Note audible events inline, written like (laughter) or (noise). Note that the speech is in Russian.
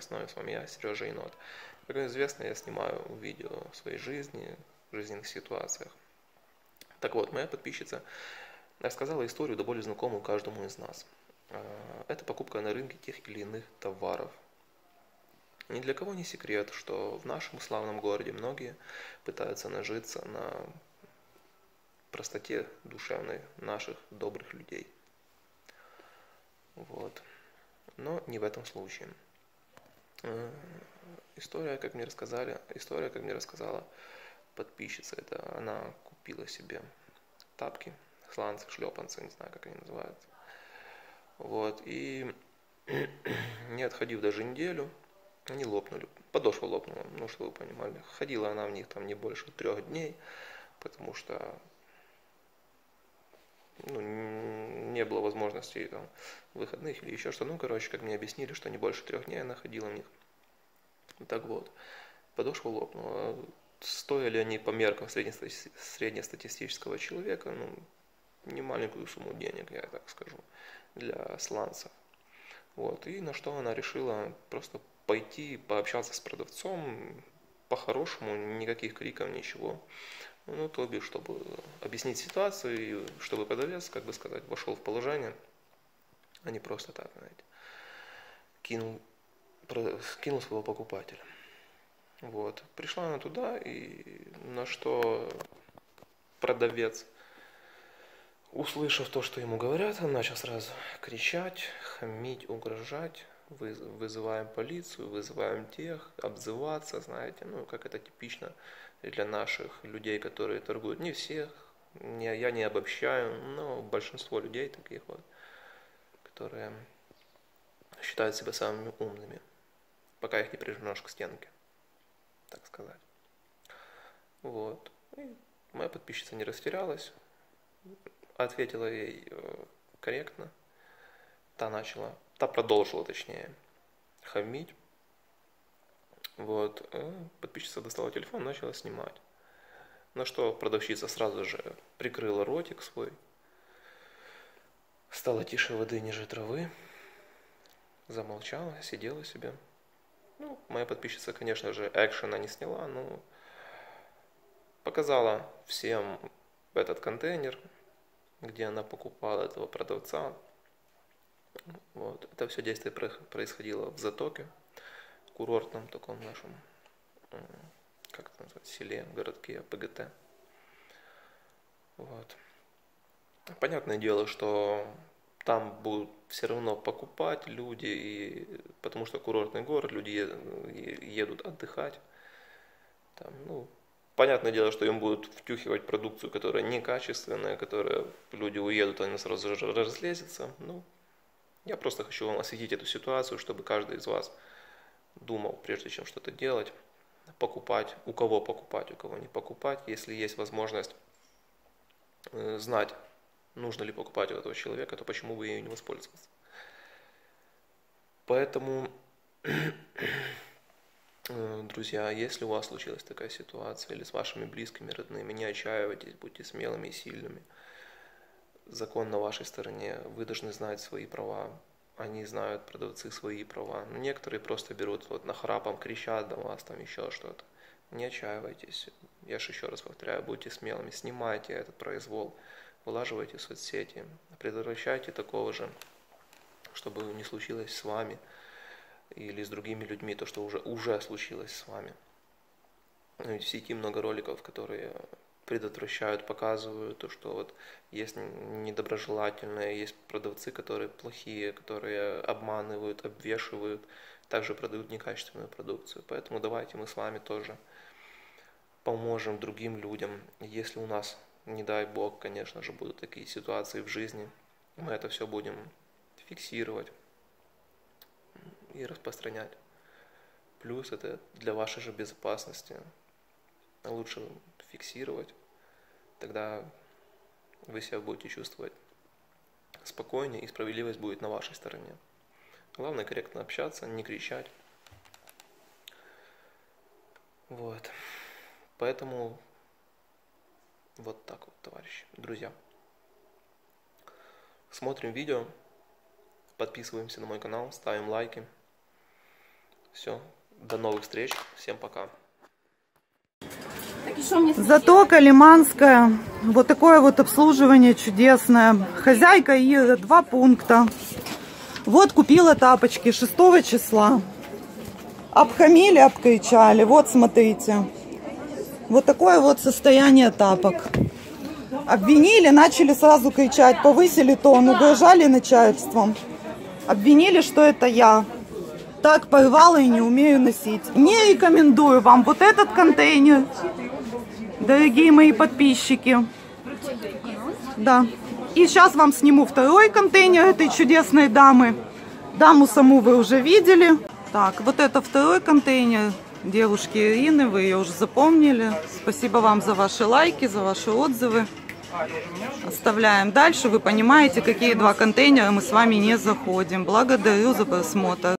Снова с вами я, Сережа Енот. Как известно, я снимаю видео о своей жизни, жизненных ситуациях. Так вот, моя подписчица рассказала историю, до более знакомую каждому из нас. А, это покупка на рынке тех или иных товаров. Ни для кого не секрет, что в нашем славном городе многие пытаются нажиться на простоте душевной наших добрых людей. Вот но не в этом случае. Э, история, как мне рассказали, история, как мне рассказала подписчица, это она купила себе тапки, сланцы, шлепанцы, не знаю, как они называются. Вот, и (clears throat) не отходив даже неделю, они лопнули, подошва лопнула, ну, что вы понимали. Ходила она в них там не больше трех дней, потому что ну, не было возможности там, выходных или еще что. Ну, короче, как мне объяснили, что не больше трех дней она ходила в них. Так вот, подошва лопнула. Стоили они по меркам среднестатистического человека, ну, не маленькую сумму денег, я так скажу, для сланцев. Вот, и на что она решила просто пойти пообщаться с продавцом, по-хорошему, никаких криков, ничего. Ну, то бишь, чтобы объяснить ситуацию, и чтобы продавец, как бы сказать, вошел в положение, а не просто так, знаете, кинул, кинул своего покупателя. Вот. Пришла она туда, и на что продавец, услышав то, что ему говорят, он начал сразу кричать, хамить, угрожать, вызываем полицию, вызываем тех, обзываться, знаете, ну, как это типично для наших людей, которые торгуют. Не всех, не, я не обобщаю, но большинство людей таких вот, которые считают себя самыми умными, пока их не прижмешь к стенке, так сказать. Вот. И моя подписчица не растерялась, ответила ей э, корректно, та начала та продолжила, точнее, хамить. Вот, э, подписчица достала телефон, начала снимать. На что продавщица сразу же прикрыла ротик свой, стала тише воды ниже травы, замолчала, сидела себе. Ну, моя подписчица, конечно же, экшена не сняла, но показала всем этот контейнер, где она покупала этого продавца, вот. Это все действие происходило в Затоке, курортном таком нашем, как это называется, селе, городке, ПГТ. Вот. Понятное дело, что там будут все равно покупать люди, и, потому что курортный город, люди едут отдыхать. Там, ну, понятное дело, что им будут втюхивать продукцию, которая некачественная, которая люди уедут, они сразу же разлезется. Ну, я просто хочу вам осветить эту ситуацию, чтобы каждый из вас думал, прежде чем что-то делать, покупать, у кого покупать, у кого не покупать, если есть возможность э, знать, нужно ли покупать у этого человека, то почему бы ею не воспользоваться. Поэтому, (clears throat) э, друзья, если у вас случилась такая ситуация или с вашими близкими, родными, не отчаивайтесь, будьте смелыми и сильными – закон на вашей стороне, вы должны знать свои права, они знают, продавцы, свои права. Но некоторые просто берут вот на храпом, кричат до вас, там еще что-то. Не отчаивайтесь. Я же еще раз повторяю, будьте смелыми, снимайте этот произвол, вылаживайте в соцсети, предотвращайте такого же, чтобы не случилось с вами или с другими людьми, то, что уже, уже случилось с вами. В сети много роликов, которые предотвращают, показывают то, что вот есть недоброжелательные, есть продавцы, которые плохие, которые обманывают, обвешивают, также продают некачественную продукцию. Поэтому давайте мы с вами тоже поможем другим людям. Если у нас, не дай бог, конечно же, будут такие ситуации в жизни, мы это все будем фиксировать и распространять. Плюс это для вашей же безопасности. Лучше фиксировать, тогда вы себя будете чувствовать спокойнее и справедливость будет на вашей стороне. Главное корректно общаться, не кричать. Вот. Поэтому вот так вот, товарищи, друзья. Смотрим видео, подписываемся на мой канал, ставим лайки. Все, до новых встреч, всем пока. Затока Лиманская. Вот такое вот обслуживание чудесное. Хозяйка Ира, два пункта. Вот купила тапочки 6 числа. Обхамили, обкричали. Вот смотрите. Вот такое вот состояние тапок. Обвинили, начали сразу кричать, повысили тон, угрожали начальством. Обвинили, что это я. Так порвала и не умею носить. Не рекомендую вам вот этот контейнер, дорогие мои подписчики. Да. И сейчас вам сниму второй контейнер этой чудесной дамы. Даму саму вы уже видели. Так, вот это второй контейнер девушки Ирины, вы ее уже запомнили. Спасибо вам за ваши лайки, за ваши отзывы. Оставляем дальше. Вы понимаете, какие два контейнера мы с вами не заходим. Благодарю за просмотр.